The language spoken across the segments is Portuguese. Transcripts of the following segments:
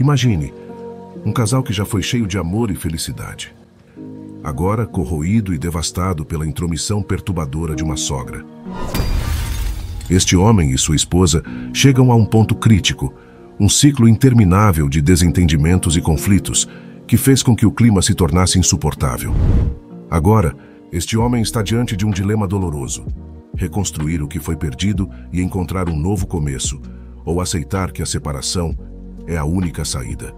Imagine, um casal que já foi cheio de amor e felicidade. Agora corroído e devastado pela intromissão perturbadora de uma sogra. Este homem e sua esposa chegam a um ponto crítico, um ciclo interminável de desentendimentos e conflitos que fez com que o clima se tornasse insuportável. Agora, este homem está diante de um dilema doloroso: reconstruir o que foi perdido e encontrar um novo começo, ou aceitar que a separação é a única saída.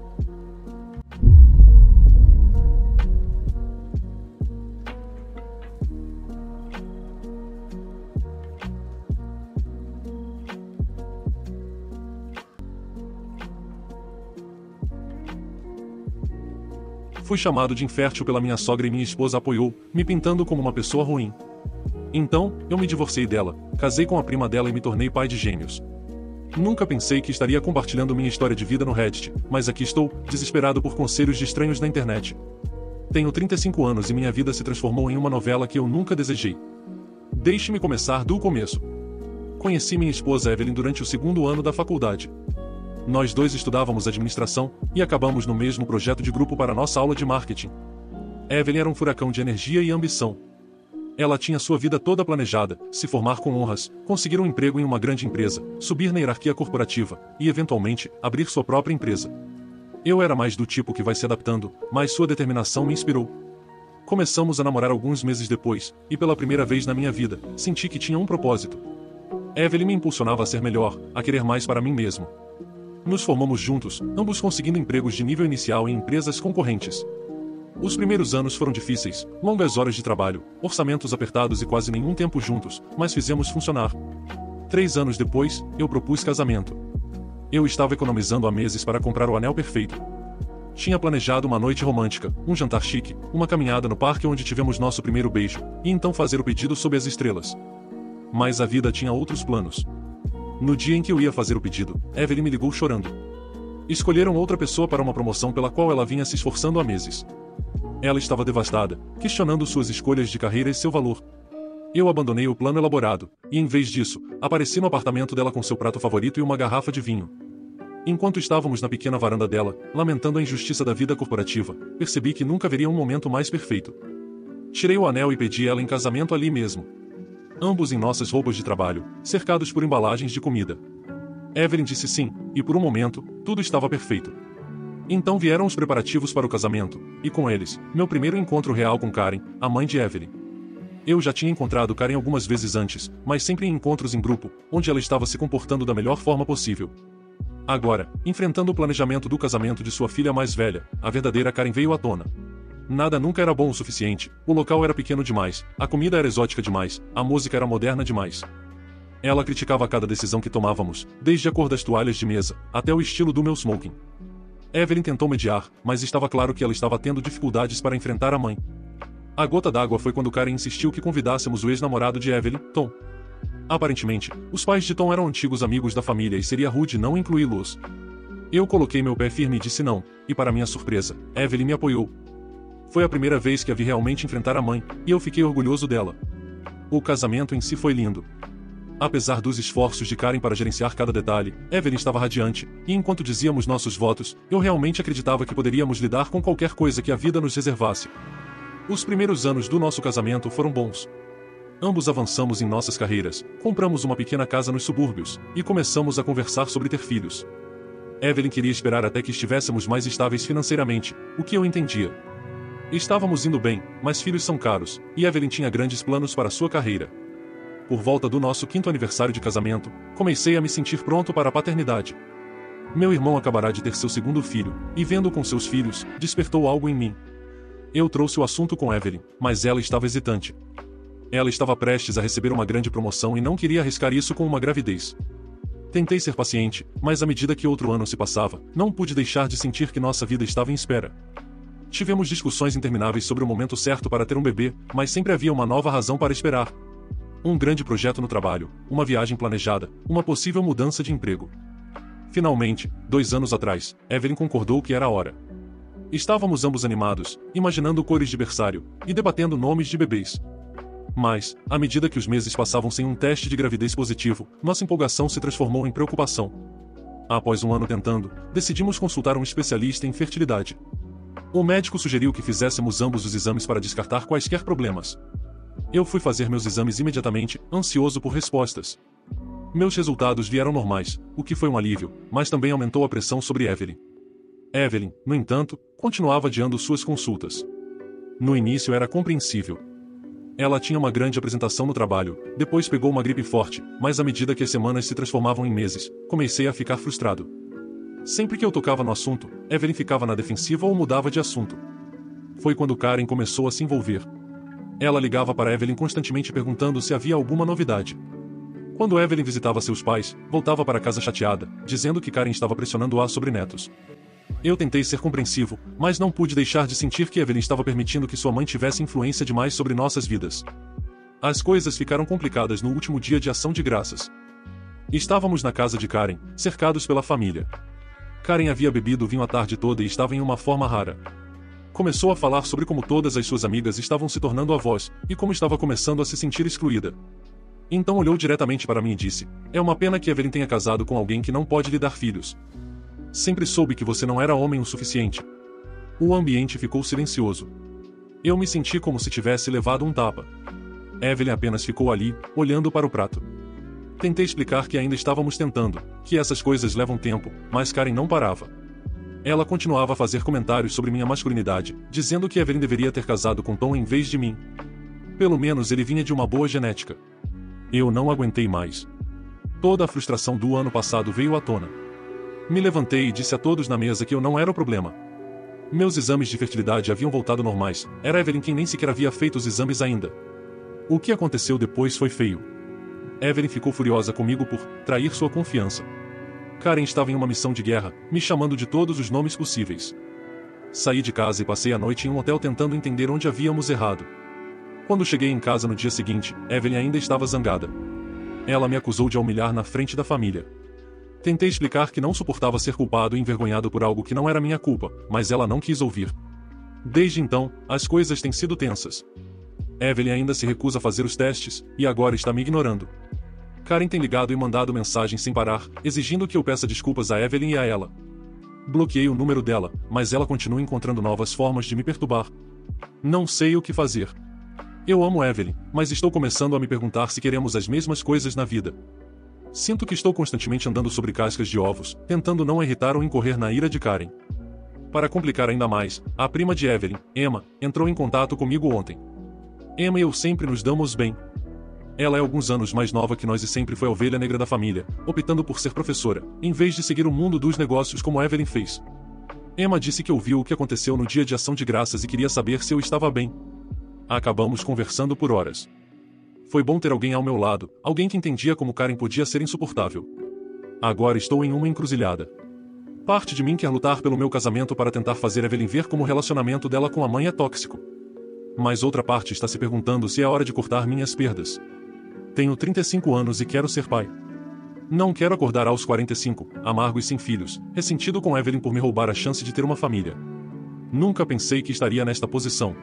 Fui chamado de infértil pela minha sogra e minha esposa apoiou, me pintando como uma pessoa ruim. Então, eu me divorciei dela, casei com a prima dela e me tornei pai de gêmeos. Nunca pensei que estaria compartilhando minha história de vida no Reddit, mas aqui estou, desesperado por conselhos de estranhos na internet. Tenho 35 anos e minha vida se transformou em uma novela que eu nunca desejei. Deixe-me começar do começo. Conheci minha esposa Evelyn durante o segundo ano da faculdade. Nós dois estudávamos administração e acabamos no mesmo projeto de grupo para nossa aula de marketing. Evelyn era um furacão de energia e ambição. Ela tinha sua vida toda planejada, se formar com honras, conseguir um emprego em uma grande empresa, subir na hierarquia corporativa e, eventualmente, abrir sua própria empresa. Eu era mais do tipo que vai se adaptando, mas sua determinação me inspirou. Começamos a namorar alguns meses depois, e pela primeira vez na minha vida, senti que tinha um propósito. Evelyn me impulsionava a ser melhor, a querer mais para mim mesmo. Nos formamos juntos, ambos conseguindo empregos de nível inicial em empresas concorrentes. Os primeiros anos foram difíceis, longas horas de trabalho, orçamentos apertados e quase nenhum tempo juntos, mas fizemos funcionar. Três anos depois, eu propus casamento. Eu estava economizando há meses para comprar o anel perfeito. Tinha planejado uma noite romântica, um jantar chique, uma caminhada no parque onde tivemos nosso primeiro beijo, e então fazer o pedido sob as estrelas. Mas a vida tinha outros planos. No dia em que eu ia fazer o pedido, Evelyn me ligou chorando. Escolheram outra pessoa para uma promoção pela qual ela vinha se esforçando há meses. Ela estava devastada, questionando suas escolhas de carreira e seu valor. Eu abandonei o plano elaborado, e em vez disso, apareci no apartamento dela com seu prato favorito e uma garrafa de vinho. Enquanto estávamos na pequena varanda dela, lamentando a injustiça da vida corporativa, percebi que nunca haveria um momento mais perfeito. Tirei o anel e pedi ela em casamento ali mesmo, ambos em nossas roupas de trabalho, cercados por embalagens de comida. Evelyn disse sim, e por um momento, tudo estava perfeito. Então vieram os preparativos para o casamento, e com eles, meu primeiro encontro real com Karen, a mãe de Evelyn. Eu já tinha encontrado Karen algumas vezes antes, mas sempre em encontros em grupo, onde ela estava se comportando da melhor forma possível. Agora, enfrentando o planejamento do casamento de sua filha mais velha, a verdadeira Karen veio à tona. Nada nunca era bom o suficiente, o local era pequeno demais, a comida era exótica demais, a música era moderna demais. Ela criticava cada decisão que tomávamos, desde a cor das toalhas de mesa, até o estilo do meu smoking. Evelyn tentou mediar, mas estava claro que ela estava tendo dificuldades para enfrentar a mãe. A gota d'água foi quando Karen insistiu que convidássemos o ex-namorado de Evelyn, Tom. Aparentemente, os pais de Tom eram antigos amigos da família e seria rude não incluí-los. Eu coloquei meu pé firme e disse não, e para minha surpresa, Evelyn me apoiou, foi a primeira vez que a vi realmente enfrentar a mãe, e eu fiquei orgulhoso dela. O casamento em si foi lindo. Apesar dos esforços de Karen para gerenciar cada detalhe, Evelyn estava radiante, e enquanto dizíamos nossos votos, eu realmente acreditava que poderíamos lidar com qualquer coisa que a vida nos reservasse. Os primeiros anos do nosso casamento foram bons. Ambos avançamos em nossas carreiras, compramos uma pequena casa nos subúrbios, e começamos a conversar sobre ter filhos. Evelyn queria esperar até que estivéssemos mais estáveis financeiramente, o que eu entendia. Estávamos indo bem, mas filhos são caros, e Evelyn tinha grandes planos para sua carreira. Por volta do nosso quinto aniversário de casamento, comecei a me sentir pronto para a paternidade. Meu irmão acabará de ter seu segundo filho, e vendo com seus filhos, despertou algo em mim. Eu trouxe o assunto com Evelyn, mas ela estava hesitante. Ela estava prestes a receber uma grande promoção e não queria arriscar isso com uma gravidez. Tentei ser paciente, mas à medida que outro ano se passava, não pude deixar de sentir que nossa vida estava em espera. Tivemos discussões intermináveis sobre o momento certo para ter um bebê, mas sempre havia uma nova razão para esperar. Um grande projeto no trabalho, uma viagem planejada, uma possível mudança de emprego. Finalmente, dois anos atrás, Evelyn concordou que era a hora. Estávamos ambos animados, imaginando cores de berçário e debatendo nomes de bebês. Mas, à medida que os meses passavam sem um teste de gravidez positivo, nossa empolgação se transformou em preocupação. Após um ano tentando, decidimos consultar um especialista em fertilidade. O médico sugeriu que fizéssemos ambos os exames para descartar quaisquer problemas. Eu fui fazer meus exames imediatamente, ansioso por respostas. Meus resultados vieram normais, o que foi um alívio, mas também aumentou a pressão sobre Evelyn. Evelyn, no entanto, continuava adiando suas consultas. No início era compreensível. Ela tinha uma grande apresentação no trabalho, depois pegou uma gripe forte, mas à medida que as semanas se transformavam em meses, comecei a ficar frustrado. Sempre que eu tocava no assunto, Evelyn ficava na defensiva ou mudava de assunto. Foi quando Karen começou a se envolver. Ela ligava para Evelyn constantemente perguntando se havia alguma novidade. Quando Evelyn visitava seus pais, voltava para casa chateada, dizendo que Karen estava pressionando-a sobre netos. Eu tentei ser compreensivo, mas não pude deixar de sentir que Evelyn estava permitindo que sua mãe tivesse influência demais sobre nossas vidas. As coisas ficaram complicadas no último dia de ação de graças. Estávamos na casa de Karen, cercados pela família. Karen havia bebido vinho a tarde toda e estava em uma forma rara. Começou a falar sobre como todas as suas amigas estavam se tornando avós, e como estava começando a se sentir excluída. Então olhou diretamente para mim e disse: É uma pena que Evelyn tenha casado com alguém que não pode lhe dar filhos. Sempre soube que você não era homem o suficiente. O ambiente ficou silencioso. Eu me senti como se tivesse levado um tapa. Evelyn apenas ficou ali, olhando para o prato. Tentei explicar que ainda estávamos tentando, que essas coisas levam tempo, mas Karen não parava. Ela continuava a fazer comentários sobre minha masculinidade, dizendo que Evelyn deveria ter casado com Tom em vez de mim. Pelo menos ele vinha de uma boa genética. Eu não aguentei mais. Toda a frustração do ano passado veio à tona. Me levantei e disse a todos na mesa que eu não era o problema. Meus exames de fertilidade haviam voltado normais, era Evelyn quem nem sequer havia feito os exames ainda. O que aconteceu depois foi feio. Evelyn ficou furiosa comigo por trair sua confiança. Karen estava em uma missão de guerra, me chamando de todos os nomes possíveis. Saí de casa e passei a noite em um hotel tentando entender onde havíamos errado. Quando cheguei em casa no dia seguinte, Evelyn ainda estava zangada. Ela me acusou de a humilhar na frente da família. Tentei explicar que não suportava ser culpado e envergonhado por algo que não era minha culpa, mas ela não quis ouvir. Desde então, as coisas têm sido tensas. Evelyn ainda se recusa a fazer os testes, e agora está me ignorando. Karen tem ligado e mandado mensagens sem parar, exigindo que eu peça desculpas a Evelyn e a ela. Bloqueei o número dela, mas ela continua encontrando novas formas de me perturbar. Não sei o que fazer. Eu amo Evelyn, mas estou começando a me perguntar se queremos as mesmas coisas na vida. Sinto que estou constantemente andando sobre cascas de ovos, tentando não irritar ou incorrer na ira de Karen. Para complicar ainda mais, a prima de Evelyn, Emma, entrou em contato comigo ontem. Emma e eu sempre nos damos bem. Ela é alguns anos mais nova que nós e sempre foi a ovelha negra da família, optando por ser professora, em vez de seguir o mundo dos negócios como Evelyn fez. Emma disse que ouviu o que aconteceu no dia de ação de graças e queria saber se eu estava bem. Acabamos conversando por horas. Foi bom ter alguém ao meu lado, alguém que entendia como Karen podia ser insuportável. Agora estou em uma encruzilhada. Parte de mim quer lutar pelo meu casamento para tentar fazer Evelyn ver como o relacionamento dela com a mãe é tóxico. Mas outra parte está se perguntando se é hora de cortar minhas perdas. Tenho 35 anos e quero ser pai. Não quero acordar aos 45, amargo e sem filhos, ressentido com Evelyn por me roubar a chance de ter uma família. Nunca pensei que estaria nesta posição.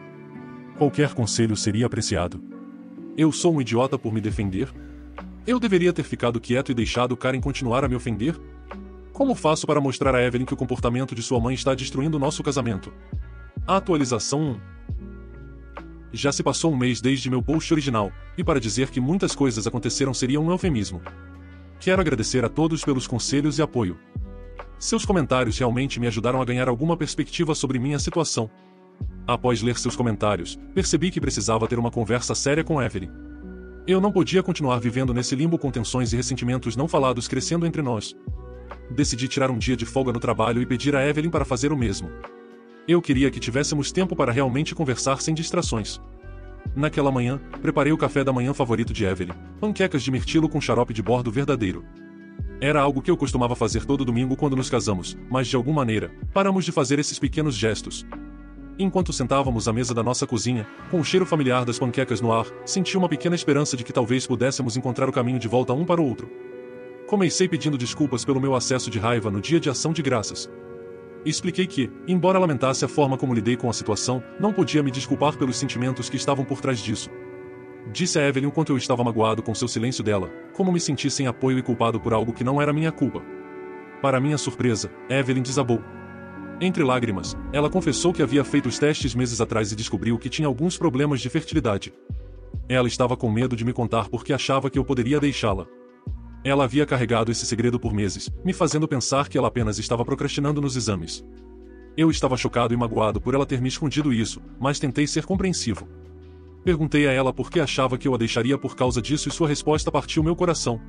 Qualquer conselho seria apreciado. Eu sou um idiota por me defender? Eu deveria ter ficado quieto e deixado Karen continuar a me ofender? Como faço para mostrar a Evelyn que o comportamento de sua mãe está destruindo nosso casamento? Atualização 1 Já se passou um mês desde meu post original, e para dizer que muitas coisas aconteceram seria um eufemismo. Quero agradecer a todos pelos conselhos e apoio. Seus comentários realmente me ajudaram a ganhar alguma perspectiva sobre minha situação. Após ler seus comentários, percebi que precisava ter uma conversa séria com Evelyn. Eu não podia continuar vivendo nesse limbo com tensões e ressentimentos não falados crescendo entre nós. Decidi tirar um dia de folga no trabalho e pedir a Evelyn para fazer o mesmo. Eu queria que tivéssemos tempo para realmente conversar sem distrações. Naquela manhã, preparei o café da manhã favorito de Evelyn, panquecas de mirtilo com xarope de bordo verdadeiro. Era algo que eu costumava fazer todo domingo quando nos casamos, mas de alguma maneira, paramos de fazer esses pequenos gestos, Enquanto sentávamos à mesa da nossa cozinha, com o cheiro familiar das panquecas no ar, senti uma pequena esperança de que talvez pudéssemos encontrar o caminho de volta um para o outro. Comecei pedindo desculpas pelo meu acesso de raiva no dia de ação de graças. Expliquei que, embora lamentasse a forma como lidei com a situação, não podia me desculpar pelos sentimentos que estavam por trás disso. Disse a Evelyn o quanto eu estava magoado com seu silêncio dela, como me senti sem apoio e culpado por algo que não era minha culpa. Para minha surpresa, Evelyn desabou. Entre lágrimas, ela confessou que havia feito os testes meses atrás e descobriu que tinha alguns problemas de fertilidade. Ela estava com medo de me contar porque achava que eu poderia deixá-la. Ela havia carregado esse segredo por meses, me fazendo pensar que ela apenas estava procrastinando nos exames. Eu estava chocado e magoado por ela ter me escondido isso, mas tentei ser compreensivo. Perguntei a ela por que achava que eu a deixaria por causa disso e sua resposta partiu meu coração.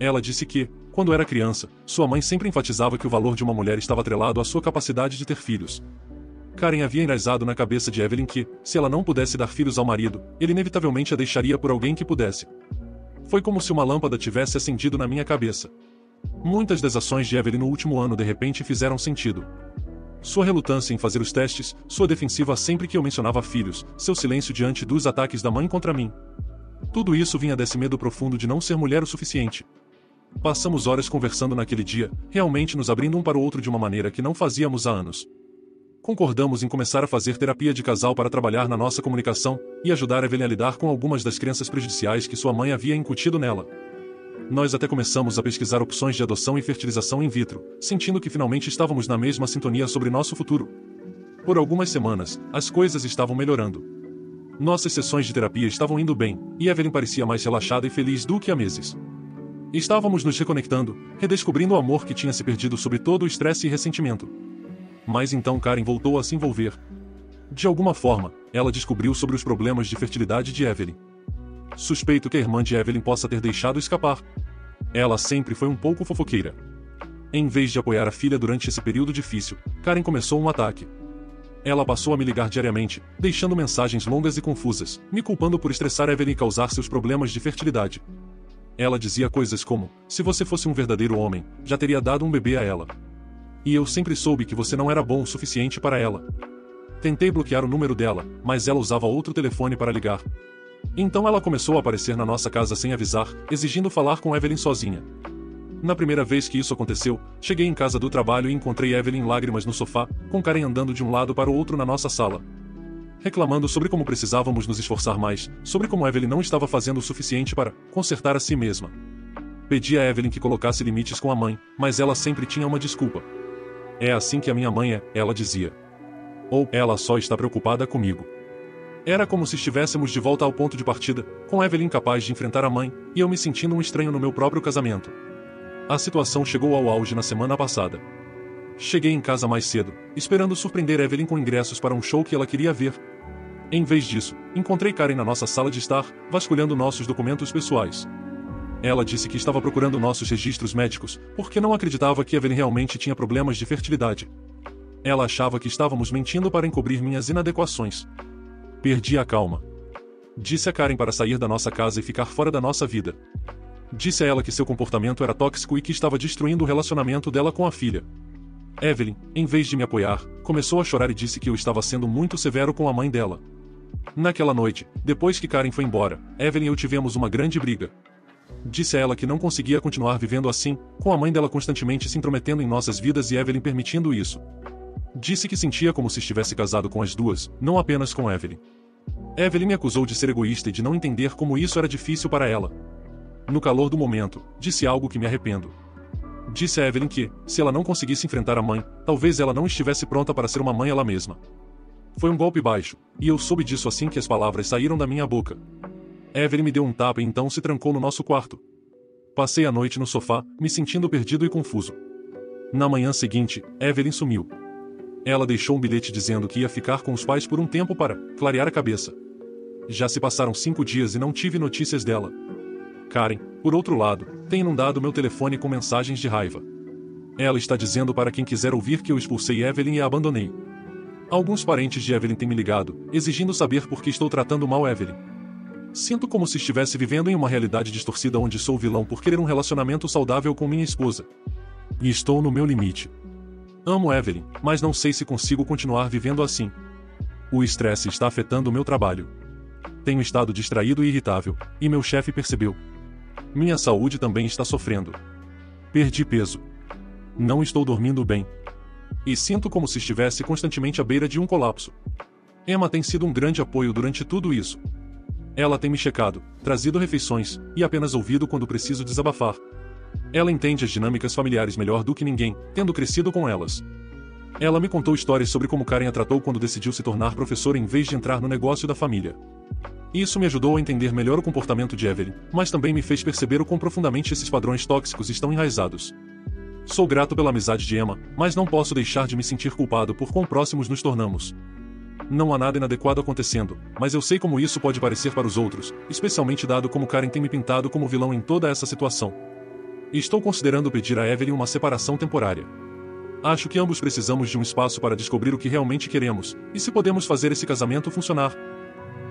Ela disse que, quando era criança, sua mãe sempre enfatizava que o valor de uma mulher estava atrelado à sua capacidade de ter filhos. Karen havia enraizado na cabeça de Evelyn que, se ela não pudesse dar filhos ao marido, ele inevitavelmente a deixaria por alguém que pudesse. Foi como se uma lâmpada tivesse acendido na minha cabeça. Muitas das ações de Evelyn no último ano de repente fizeram sentido. Sua relutância em fazer os testes, sua defensiva sempre que eu mencionava filhos, seu silêncio diante dos ataques da mãe contra mim. Tudo isso vinha desse medo profundo de não ser mulher o suficiente, Passamos horas conversando naquele dia, realmente nos abrindo um para o outro de uma maneira que não fazíamos há anos. Concordamos em começar a fazer terapia de casal para trabalhar na nossa comunicação e ajudar Evelyn a lidar com algumas das crenças prejudiciais que sua mãe havia incutido nela. Nós até começamos a pesquisar opções de adoção e fertilização in vitro, sentindo que finalmente estávamos na mesma sintonia sobre nosso futuro. Por algumas semanas, as coisas estavam melhorando. Nossas sessões de terapia estavam indo bem, e Evelyn parecia mais relaxada e feliz do que há meses. Estávamos nos reconectando, redescobrindo o amor que tinha se perdido sob todo o estresse e ressentimento. Mas então Karen voltou a se envolver. De alguma forma, ela descobriu sobre os problemas de fertilidade de Evelyn. Suspeito que a irmã de Evelyn possa ter deixado escapar. Ela sempre foi um pouco fofoqueira. Em vez de apoiar a filha durante esse período difícil, Karen começou um ataque. Ela passou a me ligar diariamente, deixando mensagens longas e confusas, me culpando por estressar Evelyn e causar seus problemas de fertilidade. Ela dizia coisas como: Se você fosse um verdadeiro homem, já teria dado um bebê a ela. E eu sempre soube que você não era bom o suficiente para ela. Tentei bloquear o número dela, mas ela usava outro telefone para ligar. Então ela começou a aparecer na nossa casa sem avisar, exigindo falar com Evelyn sozinha. Na primeira vez que isso aconteceu, cheguei em casa do trabalho e encontrei Evelyn lágrimas no sofá, com Karen andando de um lado para o outro na nossa sala reclamando sobre como precisávamos nos esforçar mais, sobre como Evelyn não estava fazendo o suficiente para consertar a si mesma. Pedi a Evelyn que colocasse limites com a mãe, mas ela sempre tinha uma desculpa. É assim que a minha mãe é, ela dizia. Ou ela só está preocupada comigo. Era como se estivéssemos de volta ao ponto de partida, com Evelyn incapaz de enfrentar a mãe, e eu me sentindo um estranho no meu próprio casamento. A situação chegou ao auge na semana passada. Cheguei em casa mais cedo, esperando surpreender Evelyn com ingressos para um show que ela queria ver. Em vez disso, encontrei Karen na nossa sala de estar, vasculhando nossos documentos pessoais. Ela disse que estava procurando nossos registros médicos, porque não acreditava que Evelyn realmente tinha problemas de fertilidade. Ela achava que estávamos mentindo para encobrir minhas inadequações. Perdi a calma. Disse a Karen para sair da nossa casa e ficar fora da nossa vida. Disse a ela que seu comportamento era tóxico e que estava destruindo o relacionamento dela com a filha. Evelyn, em vez de me apoiar, começou a chorar e disse que eu estava sendo muito severo com a mãe dela. Naquela noite, depois que Karen foi embora, Evelyn e eu tivemos uma grande briga. Disse a ela que não conseguia continuar vivendo assim, com a mãe dela constantemente se intrometendo em nossas vidas e Evelyn permitindo isso. Disse que sentia como se estivesse casado com as duas, não apenas com Evelyn. Evelyn me acusou de ser egoísta e de não entender como isso era difícil para ela. No calor do momento, disse algo que me arrependo. Disse a Evelyn que, se ela não conseguisse enfrentar a mãe, talvez ela não estivesse pronta para ser uma mãe ela mesma. Foi um golpe baixo, e eu soube disso assim que as palavras saíram da minha boca. Evelyn me deu um tapa e então se trancou no nosso quarto. Passei a noite no sofá, me sentindo perdido e confuso. Na manhã seguinte, Evelyn sumiu. Ela deixou um bilhete dizendo que ia ficar com os pais por um tempo para clarear a cabeça. Já se passaram cinco dias e não tive notícias dela. Karen, por outro lado, tem inundado meu telefone com mensagens de raiva. Ela está dizendo para quem quiser ouvir que eu expulsei Evelyn e a abandonei. Alguns parentes de Evelyn têm me ligado, exigindo saber por que estou tratando mal Evelyn. Sinto como se estivesse vivendo em uma realidade distorcida onde sou vilão por querer um relacionamento saudável com minha esposa. E estou no meu limite. Amo Evelyn, mas não sei se consigo continuar vivendo assim. O estresse está afetando meu trabalho. Tenho estado distraído e irritável, e meu chefe percebeu. Minha saúde também está sofrendo. Perdi peso. Não estou dormindo bem. E sinto como se estivesse constantemente à beira de um colapso. Emma tem sido um grande apoio durante tudo isso. Ela tem me checado, trazido refeições, e apenas ouvido quando preciso desabafar. Ela entende as dinâmicas familiares melhor do que ninguém, tendo crescido com elas. Ela me contou histórias sobre como Karen a tratou quando decidiu se tornar professora em vez de entrar no negócio da família. Isso me ajudou a entender melhor o comportamento de Evelyn, mas também me fez perceber o quão profundamente esses padrões tóxicos estão enraizados. Sou grato pela amizade de Emma, mas não posso deixar de me sentir culpado por quão próximos nos tornamos. Não há nada inadequado acontecendo, mas eu sei como isso pode parecer para os outros, especialmente dado como Karen tem me pintado como vilão em toda essa situação. Estou considerando pedir a Evelyn uma separação temporária. Acho que ambos precisamos de um espaço para descobrir o que realmente queremos, e se podemos fazer esse casamento funcionar.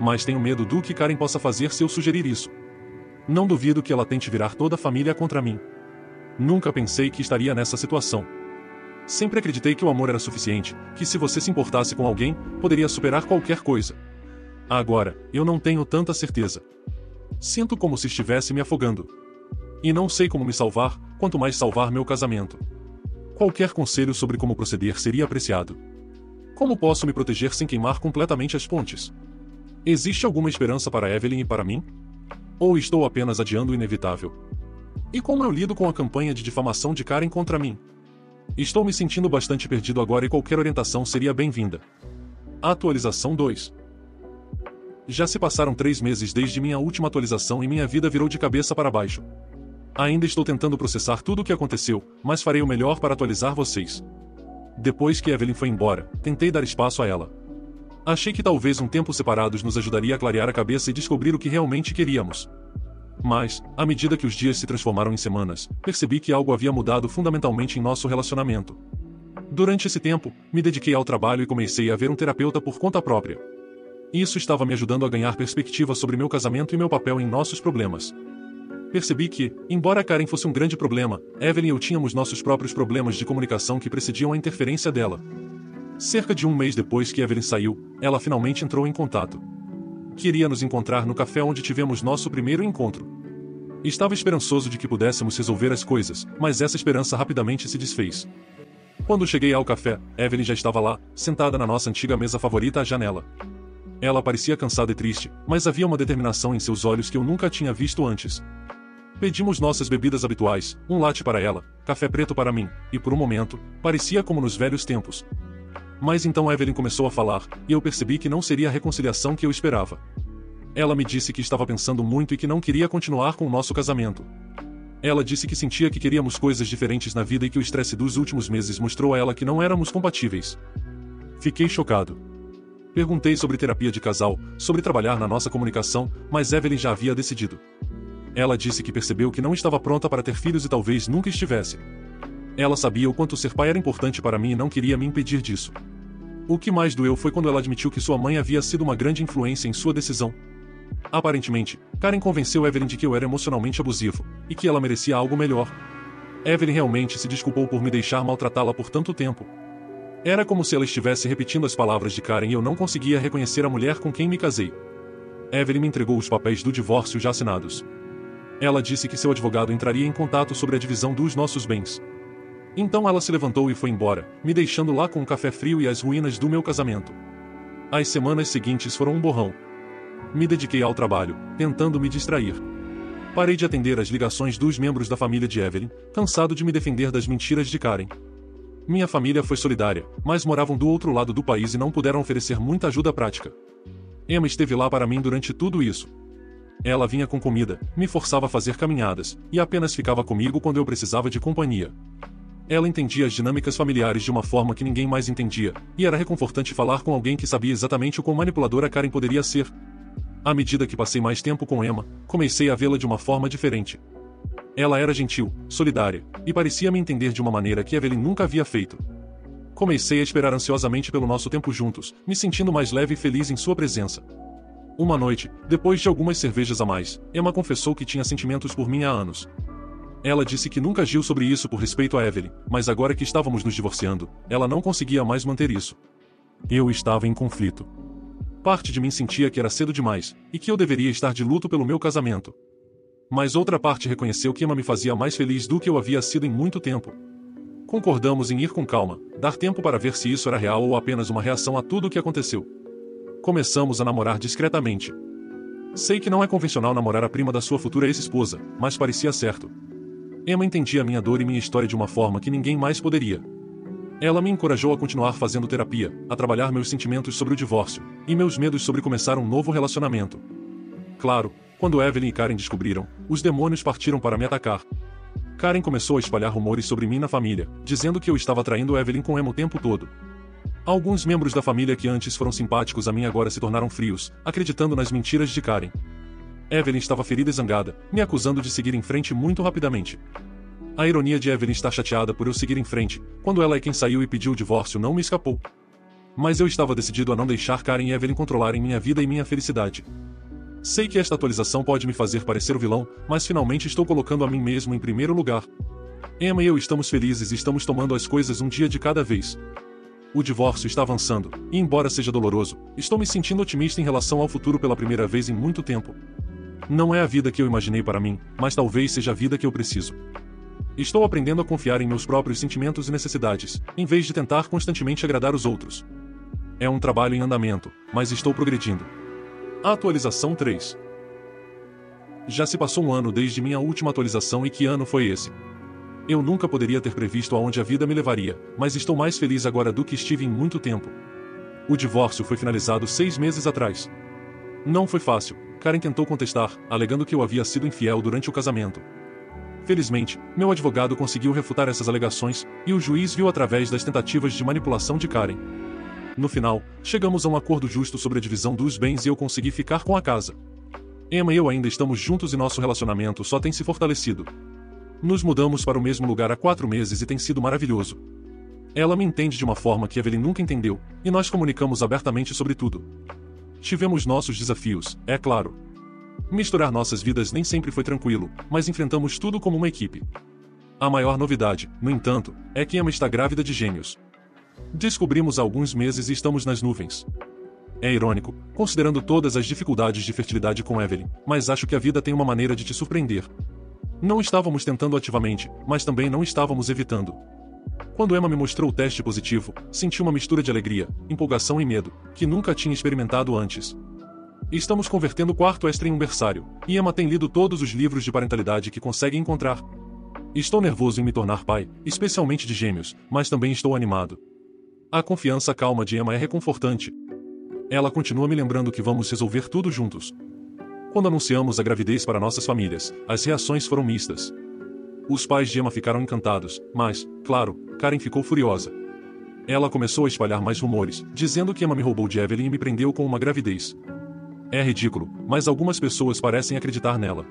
Mas tenho medo do que Karen possa fazer se eu sugerir isso. Não duvido que ela tente virar toda a família contra mim. Nunca pensei que estaria nessa situação. Sempre acreditei que o amor era suficiente, que se você se importasse com alguém, poderia superar qualquer coisa. Agora, eu não tenho tanta certeza. Sinto como se estivesse me afogando. E não sei como me salvar, quanto mais salvar meu casamento. Qualquer conselho sobre como proceder seria apreciado. Como posso me proteger sem queimar completamente as pontes? Existe alguma esperança para Evelyn e para mim? Ou estou apenas adiando o inevitável? E como eu lido com a campanha de difamação de Karen contra mim? Estou me sentindo bastante perdido agora e qualquer orientação seria bem-vinda. Atualização 2 Já se passaram três meses desde minha última atualização e minha vida virou de cabeça para baixo. Ainda estou tentando processar tudo o que aconteceu, mas farei o melhor para atualizar vocês. Depois que Evelyn foi embora, tentei dar espaço a ela. Achei que talvez um tempo separados nos ajudaria a clarear a cabeça e descobrir o que realmente queríamos. Mas, à medida que os dias se transformaram em semanas, percebi que algo havia mudado fundamentalmente em nosso relacionamento. Durante esse tempo, me dediquei ao trabalho e comecei a ver um terapeuta por conta própria. Isso estava me ajudando a ganhar perspectiva sobre meu casamento e meu papel em nossos problemas. Percebi que, embora Karen fosse um grande problema, Evelyn e eu tínhamos nossos próprios problemas de comunicação que precediam a interferência dela. Cerca de um mês depois que Evelyn saiu, ela finalmente entrou em contato. Queria nos encontrar no café onde tivemos nosso primeiro encontro. Estava esperançoso de que pudéssemos resolver as coisas, mas essa esperança rapidamente se desfez. Quando cheguei ao café, Evelyn já estava lá, sentada na nossa antiga mesa favorita à janela. Ela parecia cansada e triste, mas havia uma determinação em seus olhos que eu nunca tinha visto antes. Pedimos nossas bebidas habituais, um latte para ela, café preto para mim, e por um momento, parecia como nos velhos tempos. Mas então Evelyn começou a falar, e eu percebi que não seria a reconciliação que eu esperava. Ela me disse que estava pensando muito e que não queria continuar com o nosso casamento. Ela disse que sentia que queríamos coisas diferentes na vida e que o estresse dos últimos meses mostrou a ela que não éramos compatíveis. Fiquei chocado. Perguntei sobre terapia de casal, sobre trabalhar na nossa comunicação, mas Evelyn já havia decidido. Ela disse que percebeu que não estava pronta para ter filhos e talvez nunca estivesse. Ela sabia o quanto ser pai era importante para mim e não queria me impedir disso. O que mais doeu foi quando ela admitiu que sua mãe havia sido uma grande influência em sua decisão. Aparentemente, Karen convenceu Evelyn de que eu era emocionalmente abusivo e que ela merecia algo melhor. Evelyn realmente se desculpou por me deixar maltratá-la por tanto tempo. Era como se ela estivesse repetindo as palavras de Karen e eu não conseguia reconhecer a mulher com quem me casei. Evelyn me entregou os papéis do divórcio já assinados. Ela disse que seu advogado entraria em contato sobre a divisão dos nossos bens. Então ela se levantou e foi embora, me deixando lá com o café frio e as ruínas do meu casamento. As semanas seguintes foram um borrão. Me dediquei ao trabalho, tentando me distrair. Parei de atender as ligações dos membros da família de Evelyn, cansado de me defender das mentiras de Karen. Minha família foi solidária, mas moravam do outro lado do país e não puderam oferecer muita ajuda prática. Emma esteve lá para mim durante tudo isso, ela vinha com comida, me forçava a fazer caminhadas, e apenas ficava comigo quando eu precisava de companhia. Ela entendia as dinâmicas familiares de uma forma que ninguém mais entendia, e era reconfortante falar com alguém que sabia exatamente o quão manipuladora Karen poderia ser. À medida que passei mais tempo com Emma, comecei a vê-la de uma forma diferente. Ela era gentil, solidária, e parecia me entender de uma maneira que Evelyn nunca havia feito. Comecei a esperar ansiosamente pelo nosso tempo juntos, me sentindo mais leve e feliz em sua presença. Uma noite, depois de algumas cervejas a mais, Emma confessou que tinha sentimentos por mim há anos. Ela disse que nunca agiu sobre isso por respeito a Evelyn, mas agora que estávamos nos divorciando, ela não conseguia mais manter isso. Eu estava em conflito. Parte de mim sentia que era cedo demais, e que eu deveria estar de luto pelo meu casamento. Mas outra parte reconheceu que Emma me fazia mais feliz do que eu havia sido em muito tempo. Concordamos em ir com calma, dar tempo para ver se isso era real ou apenas uma reação a tudo o que aconteceu começamos a namorar discretamente. Sei que não é convencional namorar a prima da sua futura ex-esposa, mas parecia certo. Emma entendia minha dor e minha história de uma forma que ninguém mais poderia. Ela me encorajou a continuar fazendo terapia, a trabalhar meus sentimentos sobre o divórcio e meus medos sobre começar um novo relacionamento. Claro, quando Evelyn e Karen descobriram, os demônios partiram para me atacar. Karen começou a espalhar rumores sobre mim na família, dizendo que eu estava traindo Evelyn com Emma o tempo todo. Alguns membros da família que antes foram simpáticos a mim agora se tornaram frios, acreditando nas mentiras de Karen. Evelyn estava ferida e zangada, me acusando de seguir em frente muito rapidamente. A ironia de Evelyn estar chateada por eu seguir em frente, quando ela é quem saiu e pediu o divórcio, não me escapou. Mas eu estava decidido a não deixar Karen e Evelyn controlarem minha vida e minha felicidade. Sei que esta atualização pode me fazer parecer o vilão, mas finalmente estou colocando a mim mesmo em primeiro lugar. Emma e eu estamos felizes e estamos tomando as coisas um dia de cada vez. O divórcio está avançando, e embora seja doloroso, estou me sentindo otimista em relação ao futuro pela primeira vez em muito tempo. Não é a vida que eu imaginei para mim, mas talvez seja a vida que eu preciso. Estou aprendendo a confiar em meus próprios sentimentos e necessidades, em vez de tentar constantemente agradar os outros. É um trabalho em andamento, mas estou progredindo. Atualização 3 Já se passou um ano desde minha última atualização e que ano foi esse? Eu nunca poderia ter previsto aonde a vida me levaria, mas estou mais feliz agora do que estive em muito tempo. O divórcio foi finalizado seis meses atrás. Não foi fácil. Karen tentou contestar, alegando que eu havia sido infiel durante o casamento. Felizmente, meu advogado conseguiu refutar essas alegações, e o juiz viu através das tentativas de manipulação de Karen. No final, chegamos a um acordo justo sobre a divisão dos bens e eu consegui ficar com a casa. Emma e eu ainda estamos juntos e nosso relacionamento só tem se fortalecido. Nos mudamos para o mesmo lugar há quatro meses e tem sido maravilhoso. Ela me entende de uma forma que Evelyn nunca entendeu, e nós comunicamos abertamente sobre tudo. Tivemos nossos desafios, é claro, Misturar nossas vidas nem sempre foi tranquilo, mas enfrentamos tudo como uma equipe. A maior novidade, no entanto, é que Emma está grávida de gêmeos. Descobrimos há alguns meses e estamos nas nuvens. É irônico, considerando todas as dificuldades de fertilidade com Evelyn, mas acho que a vida tem uma maneira de te surpreender. Não estávamos tentando ativamente, mas também não estávamos evitando. Quando Emma me mostrou o teste positivo, senti uma mistura de alegria, empolgação e medo, que nunca tinha experimentado antes. Estamos convertendo o quarto extra em um berçário, e Emma tem lido todos os livros de parentalidade que consegue encontrar. Estou nervoso em me tornar pai, especialmente de gêmeos, mas também estou animado. A confiança calma de Emma é reconfortante. Ela continua me lembrando que vamos resolver tudo juntos. Quando anunciamos a gravidez para nossas famílias, as reações foram mistas. Os pais de Emma ficaram encantados, mas, claro, Karen ficou furiosa. Ela começou a espalhar mais rumores, dizendo que Emma me roubou de Evelyn e me prendeu com uma gravidez. É ridículo, mas algumas pessoas parecem acreditar nela.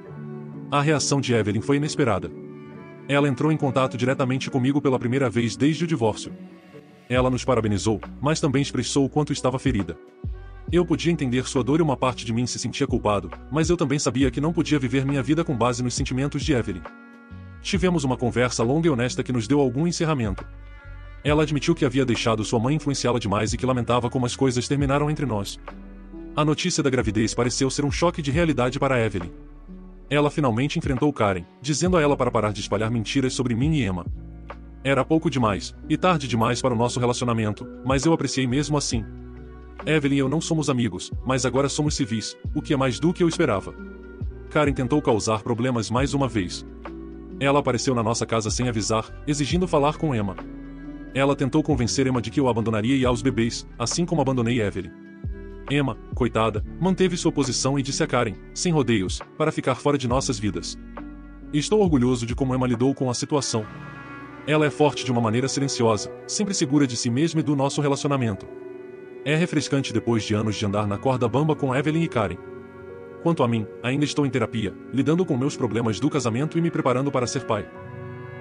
A reação de Evelyn foi inesperada. Ela entrou em contato diretamente comigo pela primeira vez desde o divórcio. Ela nos parabenizou, mas também expressou o quanto estava ferida. Eu podia entender sua dor e uma parte de mim se sentia culpado, mas eu também sabia que não podia viver minha vida com base nos sentimentos de Evelyn. Tivemos uma conversa longa e honesta que nos deu algum encerramento. Ela admitiu que havia deixado sua mãe influenciá-la demais e que lamentava como as coisas terminaram entre nós. A notícia da gravidez pareceu ser um choque de realidade para Evelyn. Ela finalmente enfrentou Karen, dizendo a ela para parar de espalhar mentiras sobre mim e Emma. Era pouco demais, e tarde demais para o nosso relacionamento, mas eu apreciei mesmo assim. Evelyn e eu não somos amigos, mas agora somos civis, o que é mais do que eu esperava. Karen tentou causar problemas mais uma vez. Ela apareceu na nossa casa sem avisar, exigindo falar com Emma. Ela tentou convencer Emma de que eu abandonaria e aos bebês, assim como abandonei Evelyn. Emma, coitada, manteve sua posição e disse a Karen, sem rodeios, para ficar fora de nossas vidas. Estou orgulhoso de como Emma lidou com a situação. Ela é forte de uma maneira silenciosa, sempre segura de si mesma e do nosso relacionamento. É refrescante depois de anos de andar na corda bamba com Evelyn e Karen. Quanto a mim, ainda estou em terapia, lidando com meus problemas do casamento e me preparando para ser pai.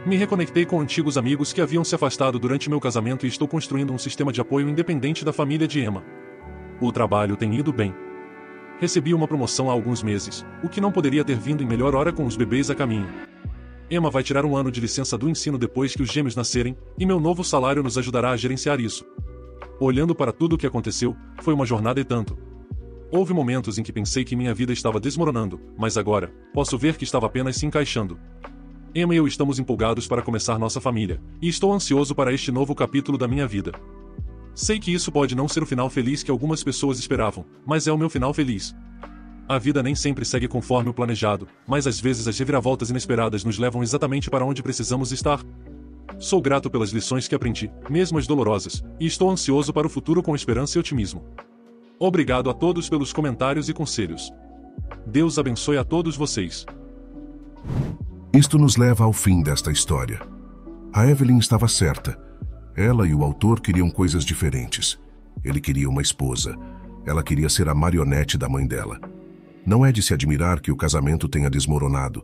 Me reconectei com antigos amigos que haviam se afastado durante meu casamento e estou construindo um sistema de apoio independente da família de Emma. O trabalho tem ido bem. Recebi uma promoção há alguns meses, o que não poderia ter vindo em melhor hora com os bebês a caminho. Emma vai tirar um ano de licença do ensino depois que os gêmeos nascerem, e meu novo salário nos ajudará a gerenciar isso. Olhando para tudo o que aconteceu, foi uma jornada e tanto. Houve momentos em que pensei que minha vida estava desmoronando, mas agora, posso ver que estava apenas se encaixando. Emma e eu estamos empolgados para começar nossa família, e estou ansioso para este novo capítulo da minha vida. Sei que isso pode não ser o final feliz que algumas pessoas esperavam, mas é o meu final feliz. A vida nem sempre segue conforme o planejado, mas às vezes as reviravoltas inesperadas nos levam exatamente para onde precisamos estar. Sou grato pelas lições que aprendi, mesmo as dolorosas, e estou ansioso para o futuro com esperança e otimismo. Obrigado a todos pelos comentários e conselhos. Deus abençoe a todos vocês. Isto nos leva ao fim desta história. A Evelyn estava certa. Ela e o autor queriam coisas diferentes. Ele queria uma esposa. Ela queria ser a marionete da mãe dela. Não é de se admirar que o casamento tenha desmoronado.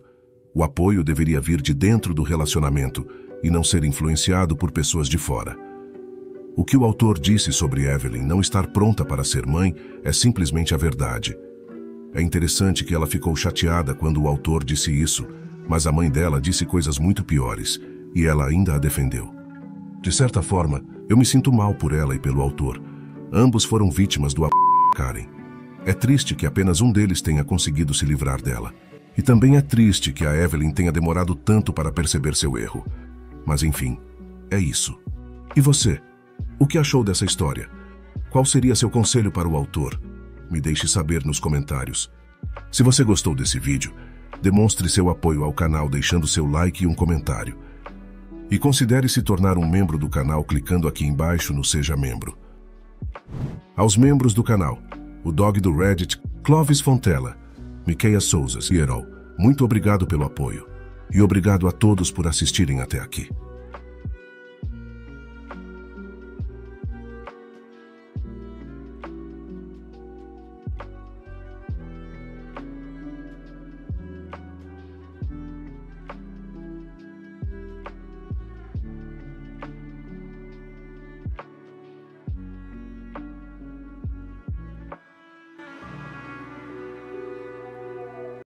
O apoio deveria vir de dentro do relacionamento e não ser influenciado por pessoas de fora. O que o autor disse sobre Evelyn não estar pronta para ser mãe é simplesmente a verdade. É interessante que ela ficou chateada quando o autor disse isso, mas a mãe dela disse coisas muito piores e ela ainda a defendeu. De certa forma, eu me sinto mal por ela e pelo autor. Ambos foram vítimas do Karen. É triste que apenas um deles tenha conseguido se livrar dela. E também é triste que a Evelyn tenha demorado tanto para perceber seu erro. Mas enfim, é isso. E você? O que achou dessa história? Qual seria seu conselho para o autor? Me deixe saber nos comentários. Se você gostou desse vídeo, demonstre seu apoio ao canal deixando seu like e um comentário. E considere se tornar um membro do canal clicando aqui embaixo no Seja Membro. Aos membros do canal, o dog do Reddit, Clovis Fontella, Miqueia Souza, Hierol. Muito obrigado pelo apoio. E obrigado a todos por assistirem até aqui.